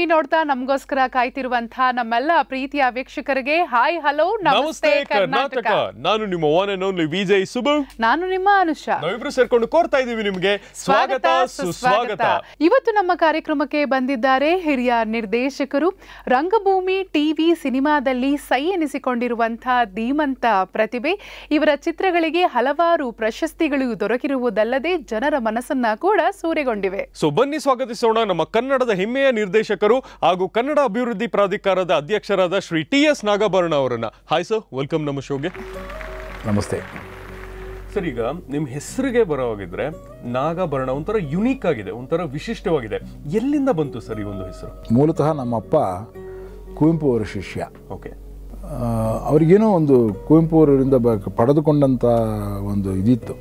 TV ನೋಡ್ತಾ ನಮಗೋಸ್ಕರ ಕಾಯ್ತಿರುವಂತಹ ನಮ್ಮೆಲ್ಲ ಪ್ರೀತಿಯ ವೀಕ್ಷಕರಿಗೆ ಹಾಯ್ ಹಲೋ ನಮಸ್ತೆ ಕರ್ನಾಟಕ. ನಾನು ನಿಮ್ಮ own and only Vijay Subu. ನಾನು ನಿಮ್ಮ ಅನುಷಾ. ನಾವಿಬ್ರು ಸೇರ್ಕೊಂಡು ಕೋರ್ತಾ ಇದೀವಿ ನಿಮ್ಗೆ. ಸ್ವಾಗತ ಸುಸ್ವಾಗತ. ಇವತ್ತು ನಮ್ಮ ಕಾರ್ಯಕ್ರಮಕ್ಕೆ ಬಂದಿದ್ದಾರೆ ಹಿರಿಯ ನಿರ್ದೇಶಕರು. ರಂಗಭೂಮಿ ಟಿವಿ ಸಿನಿಮಾದಲ್ಲಿ ಸೈ ಎನಿಸಿಕೊಂಡಿರುವಂತಹ ಧೀಮಂತ ಪ್ರತಿಭೆ. ಇವರ ಚಿತ್ರಗಳಿಗೆ ಹಲವಾರು ಪ್ರಶಸ್ತಿಗಳು ದೊರಕಿರುವುದಲ್ಲದೆ ಜನರ ಮನಸ್ಸನ್ನ ಕೂಡ ಸೂರೆಗೊಂಡಿವೆ. ಸೊ ಬನ್ನಿ ಸ್ವಾಗತಿಸೋಣ ನಮ್ಮ ಕನ್ನಡದ ಹೆಮ್ಮೆಯ ನಿರ್ದೇಶಕರು. ಹಾಗೂ ಕನ್ನಡ ಅಭಿವೃದ್ಧಿ ಪ್ರಾಧಿಕಾರದ ಅಧ್ಯಕ್ಷರಾದ ಶ್ರೀ ಟಿ ಎಸ್ ನಾಗಾಭರಣ ಅವರನ್ನ. ಹಾಯ್ ಸರ್ ವೆಲ್ಕಮ್ ನಮ್ಮ ಶೋಗೆ ನಮಸ್ತೆ. ಸರ್ ಈಗ ನಿಮ್ಮ ಹೆಸರಿಗೆ ಬರೋವಾಗಿದ್ರೆ ನಾಗಾಭರಣ ಒಂಥರ ಯುನೀಕ್ ಆಗಿದೆ ಒಂಥರ ವಿಶಿಷ್ಟವಾಗಿದೆ. ಎಲ್ಲಿಂದ ಬಂತು ಸರ್ ಈ ಒಂದು ಹೆಸರು? ಮೂಲತಃ ನಮ್ಮಪ್ಪ ಕುವೆಂಪು ಅವರ ಶಿಷ್ಯ. ಓಕೆ ಅವ್ರಿಗೇನೋ ಒಂದು ಕುವೆಂಪು ಅವರಿಂದ ಬ ಪಡೆದುಕೊಂಡಂಥ ಒಂದು ಇದಿತ್ತು.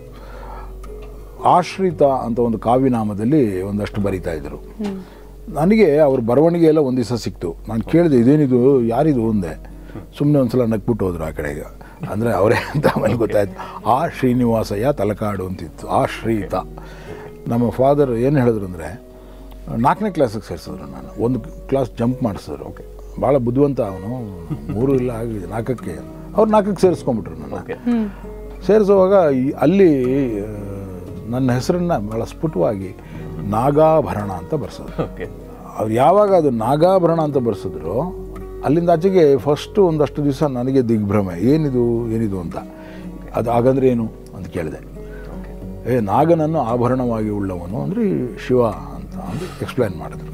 ಆಶ್ರಿತ ಅಂತ ಒಂದು ಕಾವ್ಯನಾಮದಲ್ಲಿ ಒಂದಷ್ಟು ಬರಿತಾ ಇದ್ರು. ನನಗೆ ಅವ್ರ ಬರವಣಿಗೆ ಎಲ್ಲ ಒಂದು ದಿವಸ ಸಿಕ್ತು. ನಾನು ಕೇಳಿದೆ ಇದೇನಿದು? ಯಾರಿದು? ಒಂದೇ ಸುಮ್ಮನೆ ಒಂದ್ಸಲ ನಕ್ಬಿಟ್ಟು ಹೋದ್ರು ಆ ಕಡೆಗೆ. ಅಂದರೆ ಅವರೇ ಅಂತ ಆಮೇಲೆ ಗೊತ್ತಾಯ್ತು. ಆ ಶ್ರೀನಿವಾಸಯ್ಯ ತಲಕಾಡು ಅಂತಿತ್ತು. ಆ ಶ್ರೀತ. ನಮ್ಮ ಫಾದರ್ ಏನು ಹೇಳಿದ್ರು ಅಂದರೆ ನಾಲ್ಕನೇ ಕ್ಲಾಸಿಗೆ ಸೇರಿಸಿದ್ರು ನಾನು. ಒಂದು ಕ್ಲಾಸ್ ಜಂಪ್ ಮಾಡಿಸಿದ್ರು. ಓಕೆ ಭಾಳ ಬುದ್ಧಿವಂತ ಅವನು. ಮೂರು ಇಲ್ಲ ಆಗಿದೆ. ನಾಲ್ಕಕ್ಕೆ. ಅವ್ರು ನಾಲ್ಕಕ್ಕೆ ಸೇರಿಸ್ಕೊಂಬಿಟ್ರು ನಾನು ಓಕೆ ಸೇರಿಸುವಾಗ ಈ- ಅಲ್ಲಿ ನನ್ನ ಹೆಸರನ್ನು ಭಾಳ ಸ್ಫುಟವಾಗಿ ನಾಗಾಭರಣ ಅಂತ ಬರ್ಸಿದ್ರು ಓಕೆ. ಅವ್ರು ಯಾವಾಗ ಅದು ನಾಗಾಭರಣ ಅಂತ ಬರ್ಸಿದ್ರು ಅಲ್ಲಿಂದ ಆಚೆಗೆ ಫಸ್ಟು ಒಂದಷ್ಟು ದಿವಸ ನನಗೆ ದಿಗ್ಭ್ರಮೆ ಏನಿದು ಏನಿದು ಅಂತ. ಅದು ಹಾಗಂದ್ರೆ ಏನು ಅಂತ ಕೇಳಿದೆ. ಏ ನಾಗನನ್ನು ಆಭರಣವಾಗಿ ಉಳ್ಳವನು ಅಂದರೆ ಶಿವ ಅಂತ ಅಂತ ಎಕ್ಸ್ಪ್ಲೈನ್ ಮಾಡಿದ್ರು.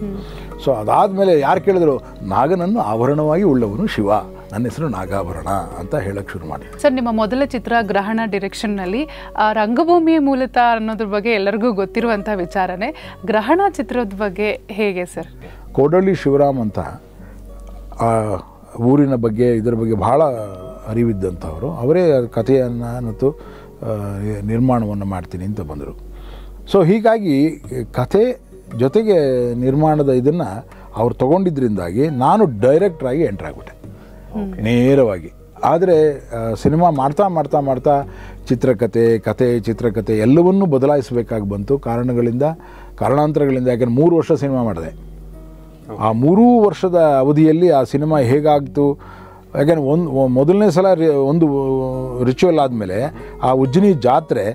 ಸೊ ಅದಾದಮೇಲೆ ಯಾರು ಕೇಳಿದ್ರು ನಾಗನನ್ನು ಆಭರಣವಾಗಿ ಉಳ್ಳವನು ಶಿವ. ನನ್ನ ಹೆಸರು ನಾಗಾಭರಣ ಅಂತ ಹೇಳಕ್ಕೆ ಶುರು ಮಾಡಿ ಸರ್ ನಿಮ್ಮ ಮೊದಲ ಚಿತ್ರ ಗ್ರಹಣ ಡಿರೆಕ್ಷನ್ನಲ್ಲಿ ಆ, ರಂಗಭೂಮಿ ಮೂಲತಃ ಅನ್ನೋದ್ರ ಬಗ್ಗೆ ಎಲ್ಲರಿಗೂ ಗೊತ್ತಿರುವಂಥ ವಿಚಾರನೇ. ಗ್ರಹಣ ಚಿತ್ರದ ಬಗ್ಗೆ ಹೇಗೆ ಸರ್? ಕೋಡಳ್ಳಿ ಶಿವರಾಮ್ ಅಂತ ಆ ಊರಿನ ಬಗ್ಗೆ ಇದರ ಬಗ್ಗೆ ಭಾಳ ಅರಿವಿದ್ದಂಥವರು. ಅವರೇ ಕಥೆಯನ್ನು ಮತ್ತು ನಿರ್ಮಾಣವನ್ನು ಮಾಡ್ತೀನಿ ಅಂತ ಬಂದರು. ಸೊ ಹೀಗಾಗಿ ಕಥೆ ಜೊತೆಗೆ ನಿರ್ಮಾಣದ ಇದನ್ನು ಅವ್ರು ತಗೊಂಡಿದ್ದರಿಂದಾಗಿ ನಾನು ಡೈರೆಕ್ಟ್ರಾಗಿ ಎಂಟ್ರಾಗ್ಬಿಟ್ಟೆ ನೇರವಾಗಿ. ಆದರೆ ಸಿನಿಮಾ ಮಾಡ್ತಾ ಮಾಡ್ತಾ ಮಾಡ್ತಾ ಚಿತ್ರಕಥೆ ಕತೆ ಚಿತ್ರಕಥೆ ಎಲ್ಲವನ್ನೂ ಬದಲಾಯಿಸಬೇಕಾಗಿ ಬಂತು. ಕಾರಣಗಳಿಂದ ಕಾರಣಾಂತರಗಳಿಂದ. ಯಾಕೆಂದ್ರೆ ಮೂರು ವರ್ಷ ಸಿನಿಮಾ ಮಾಡಿದೆ. ಆ ಮೂರೂ ವರ್ಷದ ಅವಧಿಯಲ್ಲಿ ಆ ಸಿನಿಮಾ ಹೇಗಾಗ್ತು? ಯಾಕೆಂದ್ರೆ ಒಂದು ಮೊದಲನೇ ಸಲ ಒಂದು ರಿಚುವಲ್ ಆದಮೇಲೆ ಆ ಉಜ್ಜಿನಿ ಜಾತ್ರೆ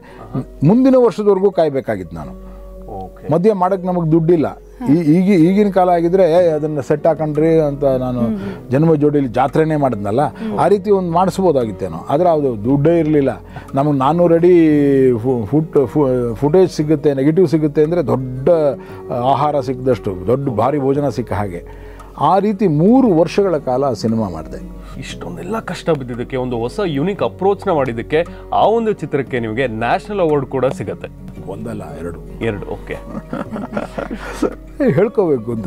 ಮುಂದಿನ ವರ್ಷದವರೆಗೂ ಕಾಯಬೇಕಾಗಿತ್ತು ನಾನು. ಮಧ್ಯೆ ಮಾಡೋಕ್ಕೆ ನಮಗೆ ದುಡ್ಡಿಲ್ಲ. ಈ ಈಗ, ಈಗಿನ ಕಾಲ ಆಗಿದ್ರೆ ಅದನ್ನ ಸೆಟ್ ಹಾಕೊಂಡ್ರಿ ಅಂತ ನಾನು ಜನ್ಮ ಜೋಡಿಲಿ ಜಾತ್ರೆನೇ ಮಾಡಿದ್ನಲ್ಲ, ಆ ರೀತಿ ಒಂದು ಮಾಡಿಸ್ಬೋದಾಗಿತ್ತೇನೋ. ಆದರೆ ಅದು ದುಡ್ಡೇ ಇರಲಿಲ್ಲ. ನಮಗೆ ನಾನ್ನೂರು ಅಡಿ ಫುಟ್ ಫುಟೇಜ್ ಸಿಗುತ್ತೆ ನೆಗೆಟಿವ್ ಸಿಗುತ್ತೆ ಅಂದರೆ ದೊಡ್ಡ ಆಹಾರ ಸಿಕ್ಕದಷ್ಟು, ದೊಡ್ಡ ಭಾರಿ ಭೋಜನ ಸಿಕ್ಕ ಹಾಗೆ. ಆ ರೀತಿ ಮೂರು ವರ್ಷಗಳ ಕಾಲ ಸಿನಿಮಾ ಮಾಡಿದೆ. ಇಷ್ಟೊಂದೆಲ್ಲ ಕಷ್ಟ ಬಿದ್ದಿದ್ದಕ್ಕೆ, ಒಂದು ಹೊಸ ಯುನಿಕ್ ಅಪ್ರೋಚ್ನ ಮಾಡಿದ್ದಕ್ಕೆ, ಆ ಒಂದು ಚಿತ್ರಕ್ಕೆ ನಿಮಗೆ ನ್ಯಾಷನಲ್ ಅವಾರ್ಡ್ ಕೂಡ ಸಿಗತ್ತೆ. ಒಂದಲ್ಲ ಎರಡು. ಎರಡು ಓಕೆ. ಹೇಳ್ಕೋಬೇಕು ಅಂತ.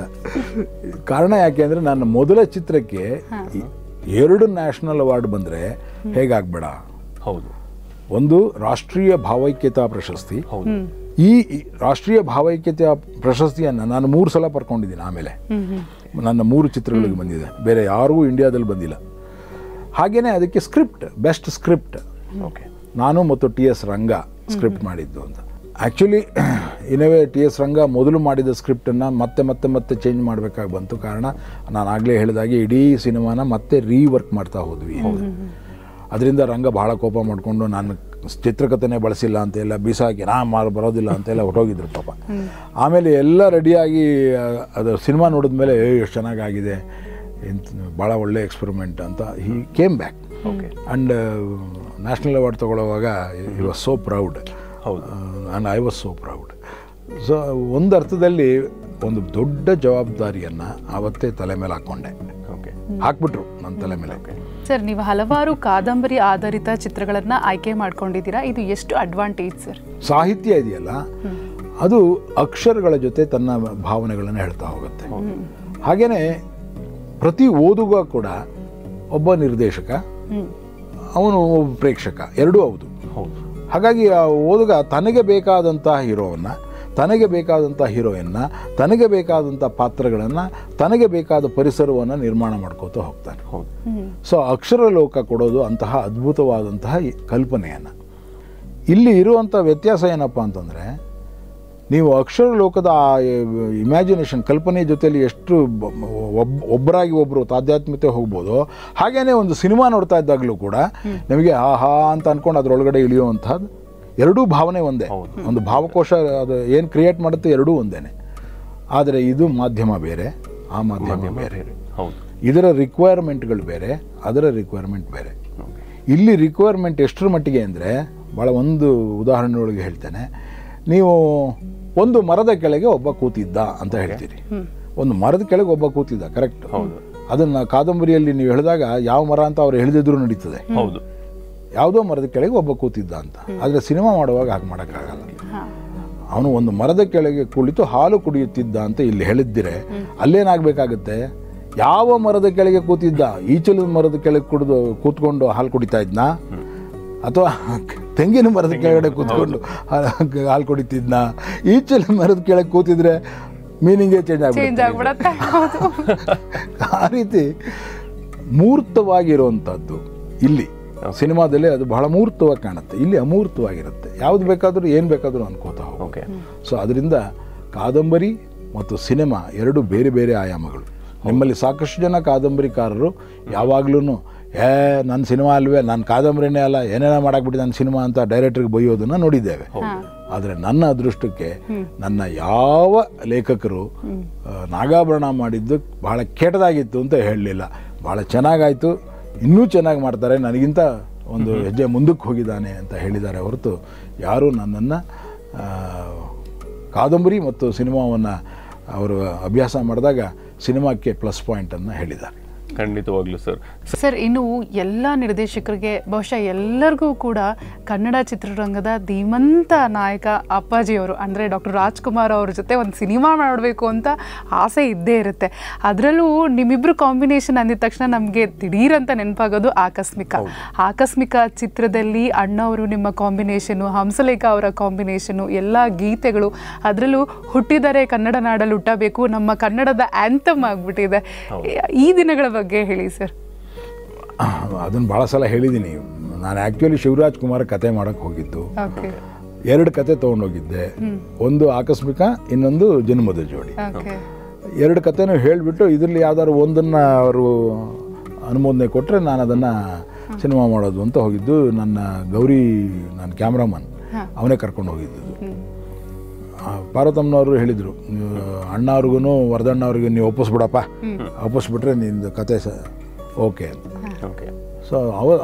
ಕಾರಣ ಯಾಕೆ ಅಂದರೆ ನನ್ನ ಮೊದಲ ಚಿತ್ರಕ್ಕೆ ಈ- ಎರಡು ನ್ಯಾಷನಲ್ ಅವಾರ್ಡ್ ಬಂದರೆ ಹೇಗಾಗ್ಬೇಡ? ಹೌದು. ಒಂದು ರಾಷ್ಟ್ರೀಯ ಭಾವೈಕ್ಯತಾ ಪ್ರಶಸ್ತಿ. ಹೌದು. ಈ ಈ ರಾಷ್ಟ್ರೀಯ ಭಾವೈಕ್ಯತೆಯ ಪ್ರಶಸ್ತಿಯನ್ನು ನಾನು ಮೂರು ಸಲ ಪರ್ಕೊಂಡಿದ್ದೀನಿ ಆಮೇಲೆ. ನನ್ನ ಮೂರು ಚಿತ್ರಗಳಿಗೆ ಬಂದಿದೆ. ಬೇರೆ ಯಾರಿಗೂ ಇಂಡಿಯಾದಲ್ಲಿ ಬಂದಿಲ್ಲ. ಹಾಗೆಯೇ ಅದಕ್ಕೆ ಸ್ಕ್ರಿಪ್ಟ್ ಬೆಸ್ಟ್ ಸ್ಕ್ರಿಪ್ಟ್. ಓಕೆ. ನಾನು ಮತ್ತು ಟಿ ಎಸ್ ರಂಗ ಸ್ಕ್ರಿಪ್ಟ್ ಮಾಡಿದ್ದು ಅಂತ. Actually in a way T S Ranga ಮೊದಲು ಮಾಡಿದ ಸ್ಕ್ರಿಪ್ಟನ್ನು ಮತ್ತೆ ಮತ್ತೆ ಮತ್ತೆ ಚೇಂಜ್ ಮಾಡಬೇಕಾಗಿ ಬಂತು. ಕಾರಣ ನಾನು ಆಗಲೇ ಹೇಳಿದಾಗೆ ಇಡೀ ಸಿನಿಮಾನ ಮತ್ತೆ ರೀವರ್ಕ್ ಮಾಡ್ತಾ ಹೋದ್ವಿ. ಅದರಿಂದ ರಂಗ ಭಾಳ ಕೋಪ ಮಾಡಿಕೊಂಡು ನಾನು ಚಿತ್ರಕಥೆನೇ ಬಳಸಿಲ್ಲ ಅಂತೆಲ್ಲ ಬೀಸಾಕಿ ನಾ ಮಾರು ಬರೋದಿಲ್ಲ ಅಂತೆಲ್ಲ ಹೊರಟೋಗಿದ್ರು ಪಾಪ. ಆಮೇಲೆ ಎಲ್ಲ ರೆಡಿಯಾಗಿ ಅದು ಸಿನಿಮಾ ನೋಡಿದ ಮೇಲೆ ಎಷ್ಟು ಚೆನ್ನಾಗಾಗಿದೆ ಎಂತ ಭಾಳ ಒಳ್ಳೆ ಎಕ್ಸ್ಪೆರಿಮೆಂಟ್ ಅಂತ he came back okay and national award ತೊಗೊಳ್ಳೋವಾಗ you was so proud ಹೌದು. And I was so proud so ಒಂದು ಅರ್ಥದಲ್ಲಿ ಒಂದು ದೊಡ್ಡ ಜವಾಬ್ದಾರಿಯನ್ನು ಆವತ್ತೇ ತಲೆ ಮೇಲೆ ಹಾಕ್ಕೊಂಡೆ ಓಕೆ ಹಾಕ್ಬಿಟ್ರು ನನ್ನ ತಲೆ ಮೇಲೆ. ಸರ್ ನೀವು ಹಲವಾರು ಕಾದಂಬರಿ ಆಧಾರಿತ ಚಿತ್ರಗಳನ್ನು ಆಯ್ಕೆ ಮಾಡ್ಕೊಂಡಿದ್ದೀರಾ? ಇದು ಎಷ್ಟು ಅಡ್ವಾಂಟೇಜ್ ಸರ್ ಸಾಹಿತ್ಯ ಇದೆಯಲ್ಲ ಅದು ಅಕ್ಷರಗಳ ಜೊತೆ ತನ್ನ ಭಾವನೆಗಳನ್ನು ಹೇಳ್ತಾ ಹೋಗುತ್ತೆ. ಹಾಗೆಯೇ ಪ್ರತಿ ಓದುಗ ಕೂಡ ಒಬ್ಬ ನಿರ್ದೇಶಕ ಅವನು ಒಬ್ಬ ಪ್ರೇಕ್ಷಕ ಎರಡೂ ಹೌದು ಹೌದು. ಹಾಗಾಗಿ ಆ ಓದುಗ ತನಗೆ ಬೇಕಾದಂತಹ ಹೀರೋವನ್ನು ತನಗೆ ಬೇಕಾದಂಥ ಹೀರೋಯಿನ್ನ ತನಗೆ ಬೇಕಾದಂಥ ಪಾತ್ರಗಳನ್ನು ತನಗೆ ಬೇಕಾದ ಪರಿಸರವನ್ನು ನಿರ್ಮಾಣ ಮಾಡ್ಕೋತಾ ಹೋಗ್ತಾನೆ. ಹೌದು. ಸೊ ಅಕ್ಷರ ಲೋಕ ಕೊಡೋದು ಅಂತಹ ಅದ್ಭುತವಾದಂತಹ ಕಲ್ಪನೆಯನ್ನು. ಇಲ್ಲಿ ಇರುವಂಥ ವ್ಯತ್ಯಾಸ ಏನಪ್ಪ ಅಂತಂದರೆ ನೀವು ಅಕ್ಷರ ಲೋಕದ ಇಮ್ಯಾಜಿನೇಷನ್ ಕಲ್ಪನೆ ಜೊತೆಯಲ್ಲಿ ಎಷ್ಟು ಒಬ್ಬರಾಗಿ ಒಬ್ಬರು ತಾಧ್ಯಾತ್ಮ್ಯತೆ ಹೋಗ್ಬೋದು. ಹಾಗೇ ಒಂದು ಸಿನಿಮಾ ನೋಡ್ತಾ ಇದ್ದಾಗಲೂ ಕೂಡ ನಿಮಗೆ ಆಹಾ ಅಂತ ಅಂದ್ಕೊಂಡು ಅದರೊಳಗಡೆ ಇಳಿಯುವಂಥದ್ದು ಎರಡೂ ಭಾವನೆ ಒಂದೇ. ಒಂದು ಭಾವಕೋಶ ಅದು ಏನು ಕ್ರಿಯೇಟ್ ಮಾಡುತ್ತೆ ಎರಡೂ ಒಂದೇನೆ. ಆದರೆ ಇದು ಮಾಧ್ಯಮ ಬೇರೆ ಆ ಮಾಧ್ಯಮ ಬೇರೆ. ಹೌದು. ಇದರ ರಿಕ್ವೈರ್ಮೆಂಟ್ಗಳು ಬೇರೆ ಅದರ ರಿಕ್ವೈರ್ಮೆಂಟ್ ಬೇರೆ. ಇಲ್ಲಿ ರಿಕ್ವೈರ್ಮೆಂಟ್ ಎಷ್ಟರ ಮಟ್ಟಿಗೆ ಅಂದರೆ ಭಾಳ ಒಂದು ಉದಾಹರಣೆಯೊಳಗೆ ಹೇಳ್ತೇನೆ. ನೀವು ಒಂದು ಮರದ ಕೆಳಗೆ ಒಬ್ಬ ಕೂತಿದ್ದ ಅಂತ ಹೇಳ್ತೀರಿ. ಒಂದು ಮರದ ಕೆಳಗೆ ಒಬ್ಬ ಕೂತಿದ್ದ ಕರೆಕ್ಟ್ ಅದನ್ನು ಕಾದಂಬರಿಯಲ್ಲಿ ನೀವು ಹೇಳಿದಾಗ ಯಾವ ಮರ ಅಂತ ಅವ್ರು ಹೇಳಿದ್ರು ನಡೀತದೆ. ಹೌದು. ಯಾವುದೋ ಮರದ ಕೆಳಗೆ ಒಬ್ಬ ಕೂತಿದ್ದ ಅಂತ. ಆದರೆ ಸಿನಿಮಾ ಮಾಡುವಾಗ ಹಾಗೆ ಮಾಡೋಕ್ಕಾಗಲ್ಲ. ಅವನು ಒಂದು ಮರದ ಕೆಳಗೆ ಕುಳಿತು ಹಾಲು ಕುಡಿಯುತ್ತಿದ್ದ ಅಂತ ಇಲ್ಲಿ ಹೇಳಿದ್ದಿರೆ. ಅಲ್ಲೇನಾಗಬೇಕಾಗುತ್ತೆ? ಯಾವ ಮರದ ಕೆಳಗೆ ಕೂತಿದ್ದ? ಈಚಲದ ಮರದ ಕೆಳಗೆ ಕುಡಿದು ಕೂತ್ಕೊಂಡು ಹಾಲು ಕುಡಿತಾ ಇದ್ನಾ? ಅಥವಾ ತೆಂಗಿನ ಮರದ ಕೆಳಗಡೆ ಕೂತ್ಕೊಂಡು ಹಾಲು ಕುಡಿತಿದ್ನ. ಈಚಲ ಮರದ ಕೆಳಗೆ ಕೂತಿದ್ರೆ ಮೀನಿಂಗೇ ಚೇಂಜ್ ಚೇಂಜ್ ಆಗ್ಬಿಡುತ್ತೆ. ಆ ರೀತಿ ಮೂರ್ತವಾಗಿರುವಂಥದ್ದು ಇಲ್ಲಿ. ಸಿನಿಮಾದಲ್ಲಿ ಅದು ಬಹಳ ಮೂರ್ತವಾಗಿ ಕಾಣುತ್ತೆ. ಇಲ್ಲಿ ಅಮೂರ್ತವಾಗಿರುತ್ತೆ. ಯಾವ್ದು ಬೇಕಾದರೂ ಏನು ಬೇಕಾದರೂ ಅನ್ಕೋತಾ ಹೋಗಿ ಓಕೆ ಸೊ ಅದರಿಂದ ಕಾದಂಬರಿ ಮತ್ತು ಸಿನಿಮಾ ಎರಡು ಬೇರೆ ಬೇರೆ ಆಯಾಮಗಳು. ನಿಮ್ಮಲ್ಲಿ ಸಾಕಷ್ಟು ಜನ ಕಾದಂಬರಿಕಾರರು ಯಾವಾಗ್ಲೂ ಏ ನನ್ನ ಸಿನಿಮಾ ಅಲ್ವೇ ನನ್ನ ಕಾದಂಬರಿನೇ ಅಲ್ಲ ಏನೇನೋ ಮಾಡಾಕ್ಬಿಟ್ಟು ನನ್ನ ಸಿನಿಮಾ ಅಂತ ಡೈರೆಕ್ಟ್ರಿಗೆ ಬೈಯೋದನ್ನು ನೋಡಿದ್ದೇವೆ. ಆದರೆ ನನ್ನ ಅದೃಷ್ಟಕ್ಕೆ ನನ್ನ ಯಾವ ಲೇಖಕರು ನಾಗಾಭರಣ ಮಾಡಿದ್ದು ಭಾಳ ಕೆಟ್ಟದಾಗಿತ್ತು ಅಂತ ಹೇಳಲಿಲ್ಲ. ಭಾಳ ಚೆನ್ನಾಗಾಯಿತು ಇನ್ನೂ ಚೆನ್ನಾಗಿ ಮಾಡ್ತಾರೆ ನನಗಿಂತ ಒಂದು ಹೆಜ್ಜೆ ಮುಂದಕ್ಕೆ ಹೋಗಿದ್ದಾನೆ ಅಂತ ಹೇಳಿದ್ದಾರೆ ಹೊರತು ಯಾರೂ ನನ್ನನ್ನು ಕಾದಂಬರಿ ಮತ್ತು ಸಿನಿಮಾವನ್ನು ಅವರು ಅಭ್ಯಾಸ ಮಾಡಿದಾಗ ಸಿನಿಮಾಕ್ಕೆ ಪ್ಲಸ್ ಪಾಯಿಂಟನ್ನು ಹೇಳಿದ್ದಾರೆ. ಖಂಡಿತವಾಗ್ಲೂ ಸರ್. ಸರ್ ಇನ್ನು ಎಲ್ಲ ನಿರ್ದೇಶಕರಿಗೆ ಬಹುಶಃ ಎಲ್ಲರಿಗೂ ಕೂಡ ಕನ್ನಡ ಚಿತ್ರರಂಗದ ಧೀಮಂತ ನಾಯಕ ಅಪ್ಪಾಜಿಯವರು ಅಂದರೆ ಡಾಕ್ಟರ್ ರಾಜ್ಕುಮಾರ್ ಅವ್ರ ಜೊತೆ ಒಂದು ಸಿನಿಮಾ ಮಾಡಬೇಕು ಅಂತ ಆಸೆ ಇದ್ದೇ ಇರುತ್ತೆ. ಅದರಲ್ಲೂ ನಿಮ್ಮಿಬ್ರು ಕಾಂಬಿನೇಷನ್ ಅಂದಿದ ತಕ್ಷಣ ನಮಗೆ ದಿಢೀರಂತ ನೆನಪಾಗೋದು ಆಕಸ್ಮಿಕ. ಆಕಸ್ಮಿಕ ಚಿತ್ರದಲ್ಲಿ ಅಣ್ಣವರು ನಿಮ್ಮ ಕಾಂಬಿನೇಷನು ಹಂಸಲೇಖ ಅವರ ಕಾಂಬಿನೇಷನು ಎಲ್ಲ ಗೀತೆಗಳು ಅದರಲ್ಲೂ ಹುಟ್ಟಿದರೆ ಕನ್ನಡ ನಾಡಲ್ಲಿ ಹುಟ್ಟಬೇಕು ನಮ್ಮ ಕನ್ನಡದ ಆ್ಯಂಥಮ್ ಆಗಿಬಿಟ್ಟಿದೆ. ಈ ದಿನಗಳ ಬಗ್ಗೆ ಹೇಳಿ ಸರ್ ಅದನ್ನು ಭಾಳ ಸಲ ಹೇಳಿದ್ದೀನಿ ನಾನು ಆ್ಯಕ್ಚುಲಿ ಶಿವರಾಜ್ ಕುಮಾರ್ ಕತೆ ಮಾಡೋಕ್ಕೆ ಹೋಗಿದ್ದು. ಎರಡು ಕತೆ ತೊಗೊಂಡೋಗಿದ್ದೆ. ಒಂದು ಆಕಸ್ಮಿಕ ಇನ್ನೊಂದು ಜನ್ಮದ ಜೋಡಿ. ಎರಡು ಕತೆನೂ ಹೇಳಿಬಿಟ್ಟು ಇದರಲ್ಲಿ ಯಾವ್ದಾದ್ರು ಒಂದನ್ನು ಅವರು ಅನುಮೋದನೆ ಕೊಟ್ಟರೆ ನಾನು ಅದನ್ನು ಸಿನಿಮಾ ಮಾಡೋದು ಅಂತ ಹೋಗಿದ್ದು. ನನ್ನ ಗೌರಿ ನನ್ನ ಕ್ಯಾಮ್ರಾಮನ್. ಅವನೇ ಕರ್ಕೊಂಡು ಹೋಗಿದ್ದು ಪಾರ್ವತಮ್ಮನವರು ಹೇಳಿದರು ಅಣ್ಣ ಅವ್ರಿಗೂ ವರದಣ್ಣ ಅವ್ರಿಗೆ ನೀವು ಒಪ್ಪಿಸ್ಬಿಡಪ್ಪ. ಒಪ್ಪಿಸ್ಬಿಟ್ರೆ ನಿಂದು ಕತೆ ಸ ಓಕೆ ಅಂತ. ಓಕೆ. ಸೊ ಅವ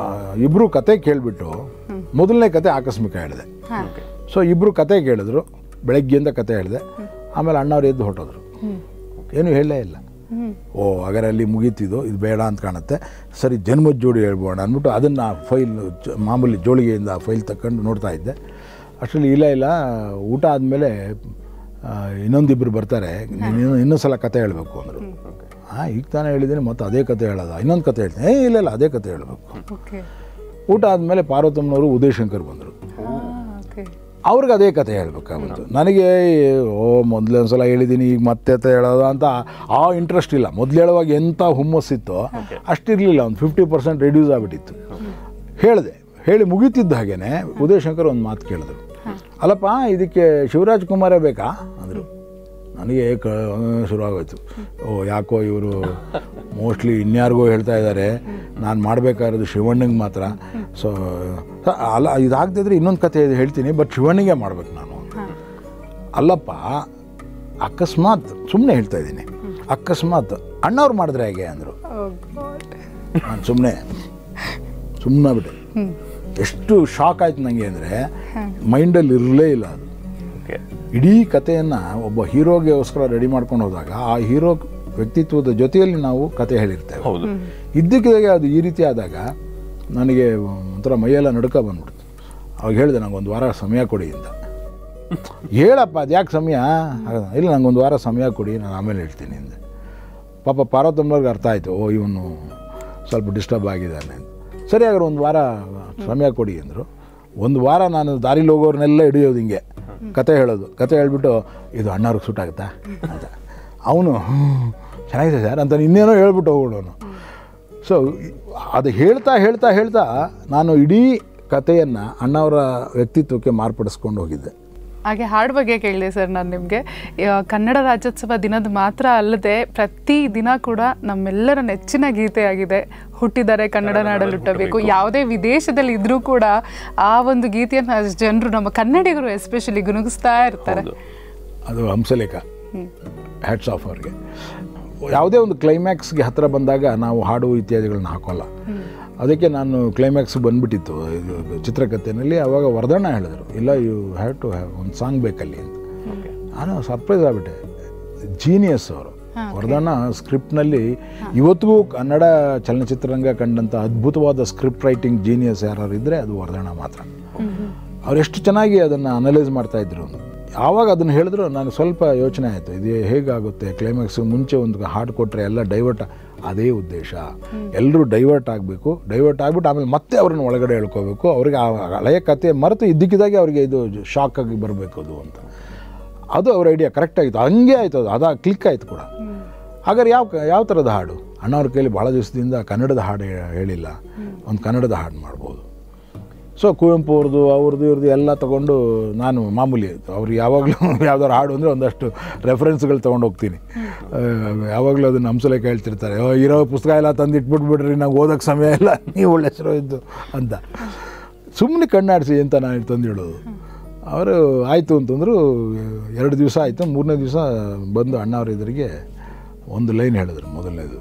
ಇಬ್ಬರು ಕತೆ ಕೇಳಿಬಿಟ್ಟು ಮೊದಲನೇ ಕತೆ ಆಕಸ್ಮಿಕ ಹೇಳಿದೆ. ಓಕೆ. ಸೊ ಇಬ್ಬರು ಕತೆ ಕೇಳಿದ್ರು ಬೆಳಗ್ಗೆಯಿಂದ ಕತೆ ಹೇಳಿದೆ. ಆಮೇಲೆ ಅಣ್ಣವ್ರು ಎದ್ದು ಹೊರಟೋದ್ರು. ಏನೂ ಹೇಳಲೇ ಇಲ್ಲ. ಓ ಹಾಗಾದ್ರೆ ಅಲ್ಲಿ ಮುಗೀತಿದ್ದು ಇದು ಬೇಡ ಅಂತ ಕಾಣುತ್ತೆ. ಸರಿ ಜನ್ಮದ ಜೋಡಿ ಹೇಳ್ಬೋಣ ಅಂದ್ಬಿಟ್ಟು ಅದನ್ನು ಫೈಲ್ ಮಾಮೂಲಿ ಜೋಳಿಗೆಯಿಂದ ಫೈಲ್ ತಗೊಂಡು ನೋಡ್ತಾ ಇದ್ದೆ. ಅಷ್ಟರಲ್ಲಿ ಇಲ್ಲ ಇಲ್ಲ. ಊಟ ಆದಮೇಲೆ ಇನ್ನೊಂದಿಬ್ಬರು ಬರ್ತಾರೆ. ನೀನು ಇನ್ನೊಂದು ಸಲ ಕತೆ ಹೇಳಬೇಕು ಅಂದರು. ಹಾಂ ಈಗ ತಾನೇ ಹೇಳಿದ್ದೀನಿ ಮತ್ತೆ ಅದೇ ಕತೆ ಹೇಳೋದ? ಇನ್ನೊಂದು ಕತೆ ಹೇಳ್ತೀನಿ. ಏ ಇಲ್ಲ ಇಲ್ಲ ಅದೇ ಕತೆ ಹೇಳಬೇಕು. ಊಟ ಆದಮೇಲೆ ಪಾರ್ವತಮ್ಮನವರು ಉದಯಶಂಕರ್ ಬಂದರು. ಓಕೆ. ಅವ್ರಿಗೆ ಅದೇ ಕತೆ ಹೇಳಬೇಕಾಗುತ್ತೆ ನನಗೆ ಓ ಮೊದಲೇ ಒಂದು ಸಲ ಹೇಳಿದ್ದೀನಿ ಈಗ ಮತ್ತೆ ಅಂತ ಹೇಳೋದು ಅಂತ ಆ ಇಂಟ್ರೆಸ್ಟ್ ಇಲ್ಲ. ಮೊದಲು ಹೇಳುವಾಗ ಎಂಥ ಹುಮ್ಮಸ್ಸಿತ್ತು ಅಷ್ಟಿರಲಿಲ್ಲ. ಒಂದು ಫಿಫ್ಟಿ ಪರ್ಸೆಂಟ್ ರೆಡ್ಯೂಸ್ ಆಗಿಬಿಟ್ಟಿತ್ತು. ಹೇಳಿದೆ. ಹೇಳಿ ಮುಗೀತಿದ್ದ ಹಾಗೇನೆ ಉದಯಶಂಕರ್ ಒಂದು ಮಾತು ಕೇಳಿದ್ರು. ಅಲ್ಲಪ್ಪ ಇದಕ್ಕೆ ಶಿವರಾಜ್ ಕುಮಾರೇ ಬೇಕಾ? ಅಂದರು. ನನಗೆ ಕ ಶುರುವಾಗೋಯ್ತು. ಓ ಯಾಕೋ ಇವರು ಮೋಸ್ಟ್ಲಿ ಇನ್ಯಾರಿಗೋ ಹೇಳ್ತಾ ಇದ್ದಾರೆ. ನಾನು ಮಾಡಬೇಕಾಗಿರೋದು ಶಿವಣ್ಣಗೆ ಮಾತ್ರ. ಸೊ ಅಲ್ಲ ಇದಾಗ್ತಿದ್ರೆ ಇನ್ನೊಂದು ಕತೆ ಇದೆ ಹೇಳ್ತೀನಿ ಬಟ್ ಶಿವಣ್ಣಿಗೆ ಮಾಡ್ಬೇಕು ನಾನು. ಅಲ್ಲಪ್ಪ ಅಕಸ್ಮಾತ್ ಸುಮ್ಮನೆ ಹೇಳ್ತಾ ಇದ್ದೀನಿ. ಅಕಸ್ಮಾತ್ ಅಣ್ಣವ್ರು ಮಾಡಿದ್ರೆ ಹೇಗೆ ಅಂದರು. ನಾನು ಸುಮ್ಮನೆ ಸುಮ್ಮನೆ ಬಿಟ್ಟೆ ಎಷ್ಟು ಶಾಕ್ ಆಯ್ತು ನನಗೆ ಅಂದರೆ ಮೈಂಡಲ್ಲಿ ಇರಲೇ ಇಲ್ಲ ಅದು. ಓಕೆ. ಇಡೀ ಕಥೆಯನ್ನು ಒಬ್ಬ ಹೀರೋಗೋಸ್ಕರ ರೆಡಿ ಮಾಡ್ಕೊಂಡು ಹೋದಾಗ ಆ ಹೀರೋ ವ್ಯಕ್ತಿತ್ವದ ಜೊತೆಯಲ್ಲಿ ನಾವು ಕತೆ ಹೇಳಿರ್ತೇವೆ. ಹೌದು. ಇದ್ದಕ್ಕಿದ್ದಾಗೆ ಅದು ಈ ರೀತಿ ಆದಾಗ ನನಗೆ ಒಂಥರ ಮೈಯೆಲ್ಲ ನಡುಕ ಬಂದ್ಬಿಡ್ತು. ಅವಾಗ ಹೇಳಿದೆ ಒಂದು ವಾರ ಸಮಯ ಕೊಡಿ ಅಂತ. ಹೇಳಪ್ಪ ಅದು ಯಾಕೆ ಸಮಯ? ಇಲ್ಲ ಒಂದು ವಾರ ಸಮಯ ಕೊಡಿ ನಾನು ಆಮೇಲೆ ಹೇಳ್ತೀನಿ ಅಂದೆ. ಪಾಪ ಪಾರ್ವತಮ್ಮವ್ರಿಗೆ ಅರ್ಥ ಆಯಿತು ಓ ಇವನು ಸ್ವಲ್ಪ ಡಿಸ್ಟರ್ಬ್ ಆಗಿದ್ದಾನೆ ಅಂತ. ಸರಿ ಹಾಗಾದ್ರೆ ಒಂದು ವಾರ ಸಮಯ ಕೊಡಿ ಅಂದರು. ಒಂದು ವಾರ ನಾನು ದಾರಿಲಿ ಹೋಗೋರ್ನೆಲ್ಲ ಹಿಡಿಯೋದು ಹಿಂಗೆ. ಕತೆ ಹೇಳೋದು. ಕತೆ ಹೇಳ್ಬಿಟ್ಟು, ಇದು ಅಣ್ಣವ್ರಿಗೆ ಸೂಟ್ ಆಗುತ್ತಾ? ಅಂತ. ಅವನು, ಚೆನ್ನಾಗಿದೆ ಸರ್ ಅಂತ ಇನ್ನೇನೋ ಹೇಳ್ಬಿಟ್ಟು ಹೋಗೋಣ ಸೊ ಅದು ಹೇಳ್ತಾ ಹೇಳ್ತಾ ಹೇಳ್ತಾ ನಾನು ಇಡೀ ಕಥೆಯನ್ನು ಅಣ್ಣವರ ವ್ಯಕ್ತಿತ್ವಕ್ಕೆ ಮಾರ್ಪಡಿಸ್ಕೊಂಡು ಹೋಗಿದ್ದೆ. ಹಾಗೆ ಹಾಡು ಬಗ್ಗೆ ಕೇಳಿದೆ ಸರ್ ನಾನು ನಿಮಗೆ. ಕನ್ನಡ ರಾಜ್ಯೋತ್ಸವ ದಿನದ ಮಾತ್ರ ಅಲ್ಲದೆ ಪ್ರತಿ ದಿನ ಕೂಡ ನಮ್ಮೆಲ್ಲರ ನೆಚ್ಚಿನ ಗೀತೆಯಾಗಿದೆ. ಹುಟ್ಟಿದರೆ ಕನ್ನಡ ನಾಡಲ್ಲಿ ಹುಟ್ಟಬೇಕು. ಯಾವುದೇ ವಿದೇಶದಲ್ಲಿ ಇದ್ರೂ ಕೂಡ ಆ ಒಂದು ಗೀತೆಯನ್ನು ಜನರು ನಮ್ಮ ಕನ್ನಡಿಗರು ಎಸ್ಪೆಷಲಿ ಗುನುಗಿಸ್ತಾ ಇರ್ತಾರೆ. ಅದು ಹಂಸಲೇಖ. ಹ್ಯಾಟ್ಸ್ ಆಫ್ ಅವ್ರಿಗೆ. ಯಾವುದೇ ಒಂದು ಕ್ಲೈಮ್ಯಾಕ್ಸ್ಗೆ ಹತ್ತಿರ ಬಂದಾಗ ನಾವು ಹಾಡು ಇತ್ಯಾದಿಗಳನ್ನ ಹಾಕೋಲ್ಲ. ಅದಕ್ಕೆ ನಾನು ಕ್ಲೈಮ್ಯಾಕ್ಸ್ ಬಂದುಬಿಟ್ಟಿತ್ತು ಇದು ಚಿತ್ರಕಥೆಯಲ್ಲಿ ಅವಾಗ ವರದಣ್ಣ ಹೇಳಿದ್ರು ಇಲ್ಲ ಯು ಹ್ಯಾವ್ ಟು ಹ್ಯಾವ್ ಒಂದು ಸಾಂಗ್ ಬೇಕಲ್ಲಿ ಅಂತ. ನಾನು ಸರ್ಪ್ರೈಸ್ ಆಗ್ಬಿಟ್ಟೆ. ಜೀನಿಯಸ್ ಅವರು. ವರದಣ್ಣ ಸ್ಕ್ರಿಪ್ಟ್ನಲ್ಲಿ ಇವತ್ತಿಗೂ ಕನ್ನಡ ಚಲನಚಿತ್ರರಂಗ ಕಂಡಂಥ ಅದ್ಭುತವಾದ ಸ್ಕ್ರಿಪ್ಟ್ ರೈಟಿಂಗ್ ಜೀನಿಯಸ್ ಯಾರು ಇದ್ದರೆ ಅದು ವರದಣ್ಣ ಮಾತ್ರ. ಅವರೆಷ್ಟು ಚೆನ್ನಾಗಿ ಅದನ್ನು ಅನಲೈಸ್ ಮಾಡ್ತಾಯಿದ್ರು ಆವಾಗ ಅದನ್ನು ಹೇಳಿದ್ರು ನನಗೆ ಸ್ವಲ್ಪ ಯೋಚನೆ ಆಯಿತು. ಇದು ಹೇಗಾಗುತ್ತೆ ಕ್ಲೈಮ್ಯಾಕ್ಸ್ ಮುಂಚೆ ಒಂದು ಹಾಡು ಕೊಟ್ಟರೆ ಎಲ್ಲ ಡೈವರ್ಟ್ ಅದೇ ಉದ್ದೇಶ. ಎಲ್ಲರೂ ಡೈವರ್ಟ್ ಆಗಬೇಕು ಡೈವರ್ಟ್ ಆಗಿಬಿಟ್ಟು ಆಮೇಲೆ ಮತ್ತೆ ಅವ್ರನ್ನ ಒಳಗಡೆ ಹೇಳ್ಕೋಬೇಕು ಅವ್ರಿಗೆ ಆ ಹಳೆಯ ಕತೆ ಮರೆತು ಇದ್ದಕ್ಕಿದ್ದಾಗೆ ಅವರಿಗೆ ಇದು ಶಾಕ್ ಆಗಿ ಬರಬೇಕು ಅದು ಅಂತ. ಅದು ಅವ್ರ ಐಡಿಯಾ ಕರೆಕ್ಟ್ ಆಗಿತ್ತು. ಹಂಗೆ ಆಯಿತು ಅದು. ಅದು ಕ್ಲಿಕ್ ಆಯಿತು ಕೂಡ. ಹಾಗಾದ್ರೆ ಯಾವ ಯಾವ ಥರದ ಹಾಡು? ಅಣ್ಣವ್ರ ಕೈಲಿ ಭಾಳ ದಿವಸದಿಂದ ಕನ್ನಡದ ಹಾಡು ಹೇಳಿಲ್ಲ. ಒಂದು ಕನ್ನಡದ ಹಾಡು ಮಾಡ್ಬೋದು. ಸೊ ಕುವೆಂಪು ಅವ್ರದ್ದು ಅವ್ರದ್ದು ಇವ್ರದ್ದು ಎಲ್ಲ ತೊಗೊಂಡು ನಾನು ಮಾಮೂಲಿ ಅವ್ರು ಯಾವಾಗಲೂ ಯಾವ್ದಾದ್ರು ಹಾಡು ಅಂದರೆ ಒಂದಷ್ಟು ರೆಫರೆನ್ಸ್ಗಳು ತೊಗೊಂಡು ಹೋಗ್ತೀನಿ. ಯಾವಾಗಲೂ ಅದನ್ನು ಹಂಸಲೆ ಕೇಳ್ತಿರ್ತಾರೆ. "ಓ, ಇರೋ ಪುಸ್ತಕ ಎಲ್ಲ ತಂದು ಇಟ್ಬಿಟ್ಬಿಡ್ರಿ ನಂಗೆ ಓದೋಕ್ಕೆ ಸಮಯ ಇಲ್ಲ ನೀವು ಒಳ್ಳೆ ಹೆಸರು ಇದ್ದು ಅಂತ. ಸುಮ್ಮನೆ ಕಣ್ಣಾಡಿಸಿ ಅಂತ ನಾನು ತಂದು ಹೇಳೋದು ಅವರು ಆಯಿತು ಅಂತಂದರು ಎರಡು ದಿವಸ ಆಯಿತು. ಮೂರನೇ ದಿವಸ ಬಂದು ಅಣ್ಣವ್ರ ಎದುರಿಗೆ ಒಂದು ಲೈನ್ ಹೇಳಿದ್ರು ಮೊದಲನೇದು.